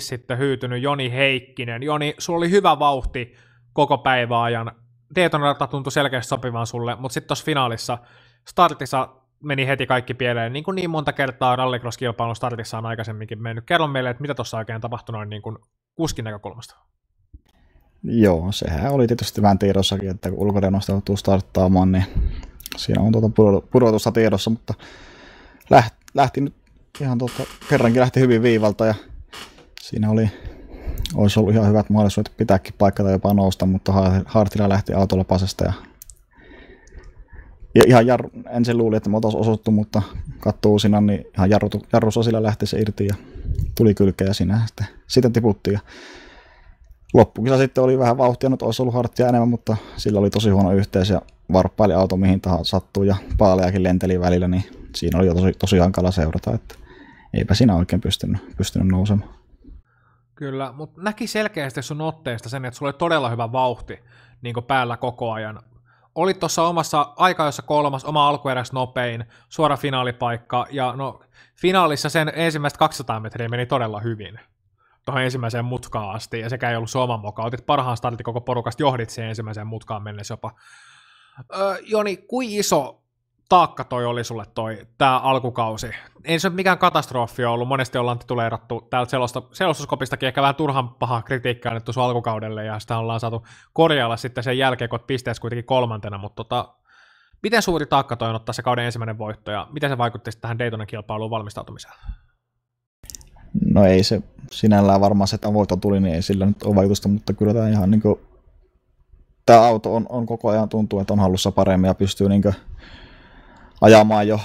sitten hyytynyt Joni Heikkinen. Joni, sulla oli hyvä vauhti koko päivän ajan. Dayton rata tuntui selkeästi sopivan sulle, mutta sitten tuossa finaalissa startissa meni heti kaikki pieleen, niin kuin niin monta kertaa rallycross-kilpailun startissa on aikaisemminkin mennyt. Kerro meille, että mitä tuossa oikein tapahtui noin niin kuin kuskin näkökulmasta. Joo, sehän oli tietysti vähän tiedossakin, että kun ulkoreunasta joutuu starttaamaan, niin siinä on tuota pudotusta tiedossa, mutta lähti, lähti nyt ihan tuota, kerrankin lähti hyvin viivalta ja siinä oli, olisi ollut ihan hyvät mahdollisuudet pitääkin paikkaa jopa nousta, mutta Hartila lähti autolla pasesta ja, ja ihan jarru, ensin luuli, että oltaisiin osuttu, mutta katsoo uusina, niin ihan jarru, jarrusosilla lähti se irti ja tuli kylkeä ja siinä sitten, sitten tiputtiin. Ja loppukisa sitten oli vähän vauhtia, nyt olisi ollut harttia enemmän, mutta sillä oli tosi huono yhteys ja varppaili auto mihin tahansa sattuu ja paaleakin lenteli välillä, niin siinä oli jo tosi, tosi hankala seurata, että eipä siinä oikein pystynyt, pystynyt nousemaan. Kyllä, mutta näki selkeästi sun otteesta sen, että sulla oli todella hyvä vauhti niin päällä koko ajan. Olit tuossa omassa aikajossa kolmas, oma alkueräs nopein, suora finaalipaikka, ja no finaalissa sen ensimmäistä 200 metriä meni todella hyvin tuohon ensimmäiseen mutkaan asti, ja sekä ei ollut sun oman moka. Otit parhaan startin koko porukasta, johdit sen ensimmäiseen mutkaan mennessä jopa. Öö, Joni, kuin iso taakka toi oli sulle toi, tämä alkukausi? Ei se ole mikään katastrofi ollut, monesti ollaan tituleerattu täältä selosta, selostuskopistakin ehkä vähän turhan paha kritiikkaa annettu sun alkukaudelle, ja sitä ollaan saatu korjailla sitten sen jälkeen, kun pisteessä kuitenkin kolmantena, mutta tota, miten suuri taakka toi on ottaa se kauden ensimmäinen voitto, ja miten se vaikutti tähän Daytonan kilpailuun valmistautumiseen? No ei se sinällään varmaan se, että voitto tuli, niin ei sillä nyt ole vaikutusta, mutta kyllä tämä ihan niin kuin, tämä auto on, on koko ajan tuntuu, että on hallussa paremmin ja pystyy niin kuin, ajamaan jo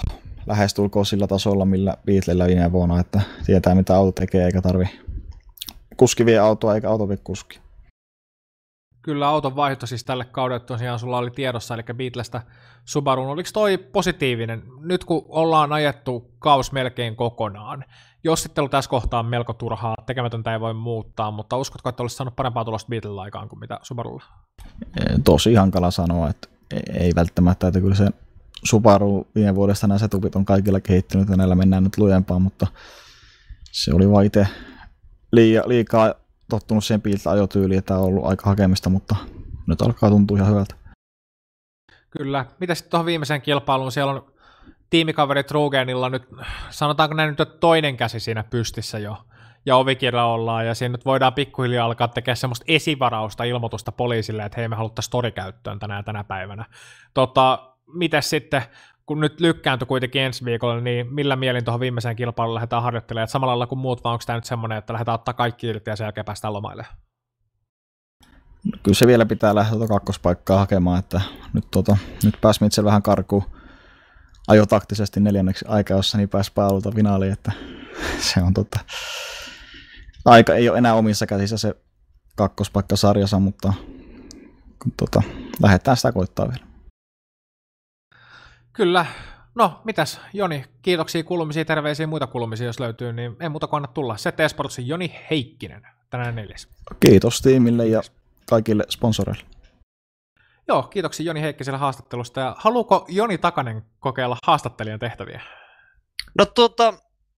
lähestulkoon sillä tasolla, millä Beatlella viime vuonna, että tietää mitä auto tekee eikä tarvi kuski vie autoa eikä auto vie kuski. Kyllä auton vaihto siis tälle kaudelle tosiaan sulla oli tiedossa, eli Beatlestä Subaruun. Oliko toi positiivinen? Nyt kun ollaan ajettu kaus melkein kokonaan, jossittelu tässä kohtaa on melko turhaa, tekemätöntä ei voi muuttaa, mutta uskotko, että olisi saanut parempaa tulosta Beatlella aikaan kuin mitä Subarulla? Tosi hankala sanoa, että ei välttämättä, että kyllä se Subaru viime vuodesta nämä setupit on kaikilla kehittynyt ja näillä mennään nyt lujempaa, mutta se oli vaan itse liikaa tottunut siihen piiltä ajotyyliin, että on ollut aika hakemista, mutta nyt alkaa tuntua ihan hyvältä. Kyllä. Mitä sitten tuohon viimeiseen kilpailuun? Siellä on tiimikaveri Trugenilla nyt, sanotaanko näin nyt toinen käsi siinä pystissä jo, ja ovikirja ollaan, ja siinä nyt voidaan pikkuhiljaa alkaa tekemään semmoista esivarausta ilmoitusta poliisille, että hei me haluttaisiin storikäyttöön tänä ja tänä päivänä. Tota, mitäs sitten, kun nyt lykkääntyi kuitenkin ensi viikolla, niin millä mielin tuohon viimeiseen kilpailuun lähdetään harjoittelemaan, että samalla lailla kuin muut, vai onko tämä nyt semmoinen, että lähdetään ottaa kaikki irti ja sen jälkeen päästään lomaille? No, kyllä se vielä pitää lähteä tuota kakkospaikkaa hakemaan, että nyt, tuota, nyt pääsi Mitchell vähän karkuun ajo taktisesti neljänneksi aika, jossa niin pääsi paalulta finaaliin, että se on tota, aika ei ole enää omissa käsissä se kakkospaikka sarjassa, mutta tota, lähdetään sitä koittaa vielä. Kyllä. No, mitäs Joni, kiitoksia kulmisia, terveisiä muita kulmisia, jos löytyy, niin ei muuta kuin anna tulla. Se Sportsin Joni Heikkinen, tänään neljäs. Kiitos tiimille ja kaikille sponsoreille. Joo, kiitoksia Joni Heikkiselle haastattelusta. Ja haluuko Joni Takanen kokeilla haastattelijan tehtäviä? No tuota,